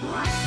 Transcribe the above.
Bye.